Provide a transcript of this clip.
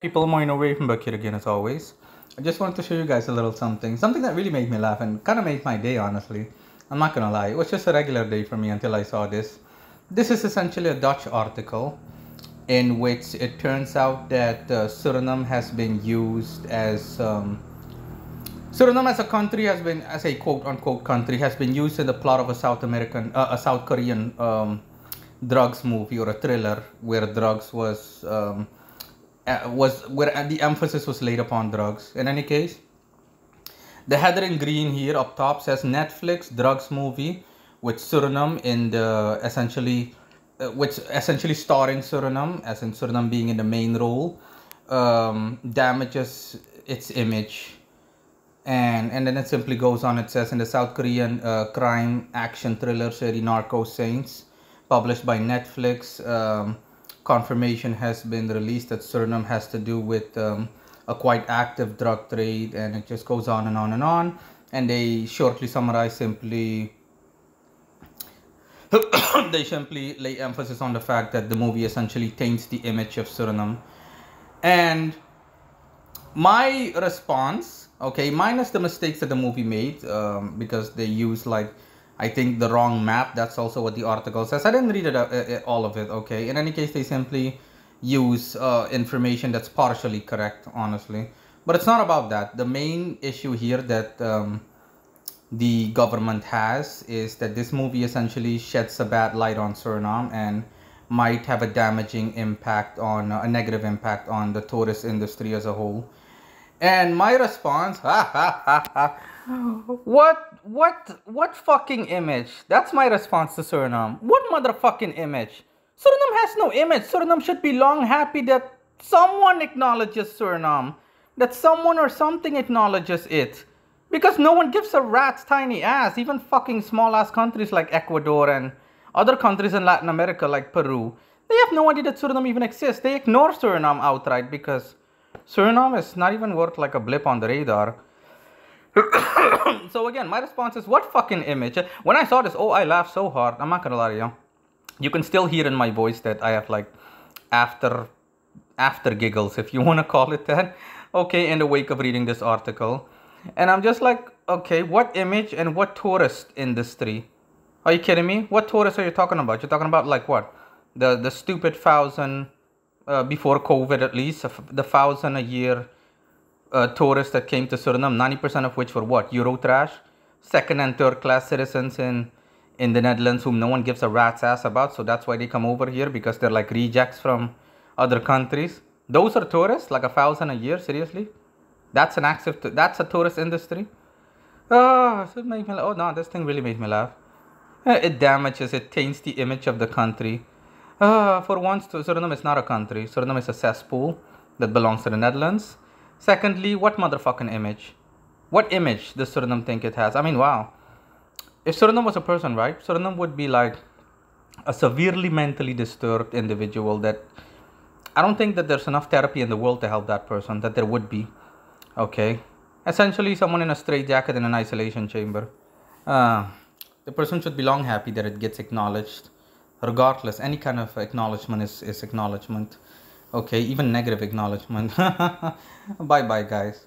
People Moin away from here again as always. I just wanted to show you guys a little something. Something that really made me laugh and kind of made my day honestly. I'm not gonna lie. It was just a regular day for me until I saw this. This is essentially a Dutch article in which it turns out that uh, Suriname has been used as um, Suriname as a country has been, as a quote unquote country, has been used in the plot of a South American, uh, a South Korean um, drugs movie or a thriller where drugs was um, uh, was where the emphasis was laid upon drugs. In any case, the header in green here up top says Netflix drugs movie with Suriname in the essentially, uh, which essentially starring Suriname, as in Suriname being in the main role, um, damages its image. And, and then it simply goes on. It says in the South Korean uh, crime action thriller series Narco Saints, published by Netflix. Um, confirmation has been released that Suriname has to do with um, a quite active drug trade and it just goes on and on and on. And they shortly summarize simply they simply lay emphasis on the fact that the movie essentially taints the image of Suriname. And my response okay minus the mistakes that the movie made um, because they use like I think the wrong map. That's also what the article says. I didn't read it, uh, uh, all of it. Okay. In any case, they simply use uh, information that's partially correct, honestly. But it's not about that. The main issue here that um, the government has is that this movie essentially sheds a bad light on Suriname and might have a damaging impact on uh, a negative impact on the tourist industry as a whole. And my response, ha ha ha ha what what what fucking image? That's my response to Suriname. What motherfucking image? Suriname has no image. Suriname should be long happy that someone acknowledges Suriname. That someone or something acknowledges it. Because no one gives a rat's tiny ass. Even fucking small ass countries like Ecuador and other countries in Latin America like Peru. They have no idea that Suriname even exists. They ignore Suriname outright because Suriname is not even worth like a blip on the radar. so again, my response is, what fucking image? When I saw this, oh, I laughed so hard. I'm not gonna lie to you. You can still hear in my voice that I have like after after giggles, if you want to call it that. Okay, in the wake of reading this article. And I'm just like, okay, what image and what tourist industry? Are you kidding me? What tourist are you talking about? You're talking about like what? The the stupid thousand uh, before COVID at least, the thousand a year uh, tourists that came to Suriname, 90% of which were what? Euro trash, second and third class citizens in in the Netherlands whom no one gives a rat's ass about. So that's why they come over here because they're like rejects from other countries. Those are tourists, like a thousand a year. Seriously, that's an active. That's a tourist industry. Oh, it made me. Oh no, this thing really made me laugh. Uh, it damages. It taints the image of the country. Uh, for once, Suriname is not a country. Suriname is a cesspool that belongs to the Netherlands. Secondly, what motherfucking image? What image does Suriname think it has? I mean, wow. If Suriname was a person, right? Suriname would be like a severely mentally disturbed individual that I don't think that there's enough therapy in the world to help that person, that there would be. Okay. Essentially, someone in a straitjacket in an isolation chamber. Uh, the person should be long happy that it gets acknowledged. Regardless, any kind of acknowledgement is, is acknowledgement. Okay even negative acknowledgement. Bye bye guys